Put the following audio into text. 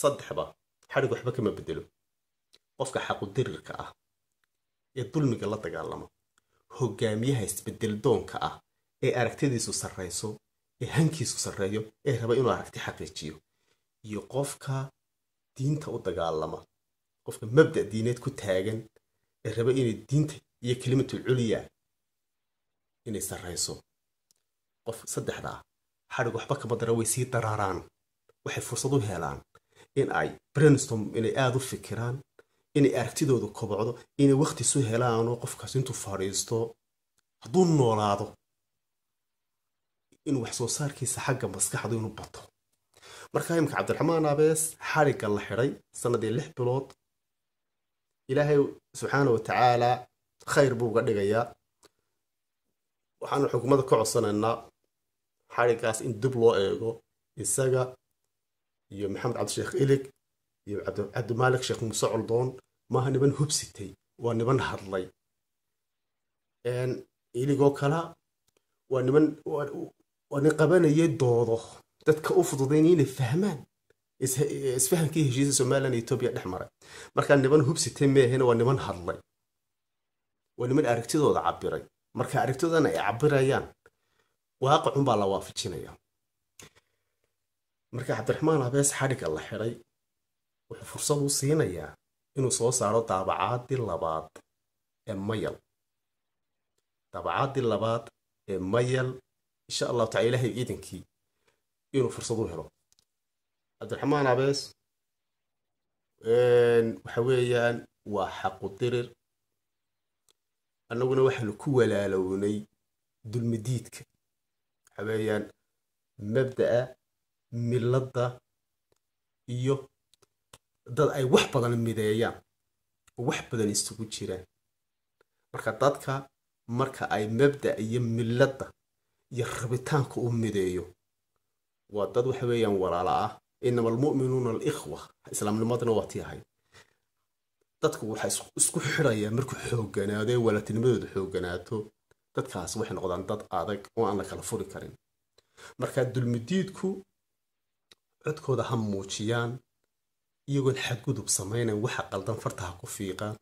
saddexba xadhig waxba kama bedelo qofka xaqudirirka ah ee dulmiga la dagaalama hogaamiyaha isbedeldoonka ah ee aragtidiisu sarrayso ee hankiisu sarreeyo ee raba inuu aragti xaqiijiyo iyo qofka diinta u dagaalama qofka mabda' diineed ku taagan ee raba inay diinta iyo kelimatul culya inay sarrayso qof saddexdaa xadhig waxba kama dara way sii daraaraan waxay fursad u helaan in ay brainstorm inay aada u fikiraan inay aragtidooda kobocdo inay wakhti su helaanoo qofkaas intuu fadhiisto hadduu noolaado in wax soo saarkiisa xagga maskaxdu inuu bato. Markaa imika cabdiraxmaan abees xadhigga la xidhay sanadii lix bilood ilaahay subxaana wa tacaalaa khayr buu uga dhigayaa waxaanu xukuumadda ka codsanaynaa xadhiggaas in dib loo eego isaga iyo maxamed cabdisheekh ilig iyo cabdimaalik sheekh muuse coldoon maaha niban hubsitay waa niban hadlay. Iligoo kala waa niman waa nin qabanayay doodo. Dadka u fududayn inay fahmaan isfahankii heshiisa somalilan iyo etoobiya dhex maray. Markaa niman hubsitay meehena waa niman hadlay. Waa niman aragtidooda cabiray marka aragtidoodana ay cabirayaan waaqicun baa la waafajinaya marka cabdiraxmaan abees xadhigga la xidhay wuxuu fursad u siinayaa inuu soo saaro daabacaadii labaad ee mayal. Daabacaadii labaad ee mayal insha allahu tacala ilaahay ciidankii inuu fursad u helo. Cabdiraxmaan abees waxa weeyaan waa xaqu dirir. Annaguna waxaanu ku walaalownay dulmidiidka waxa weeyaan mabda'a milladda iyo dad ay wax badan mideeyaan oo wax badan isugu jiraan. Marka dadka marka ay mabda iyo milladda iyo rabitaanka u mideeyo waa dad waxa weeyaan walaala ah. Inama almu'minuuna alikhwa islaamnimadana waa tii ahayd dadku waxay isku xidhayaan markuu xoogganaado ee walaaltinimadooda xoogganaato dadkaas waxay noqdaan dad adag oo aan la kala furi karin. Marka dulmidiidku codkooda ha muujiyaan iyagoon xadgudub samaynayn waxa qaldan farta ha ku fiiqaan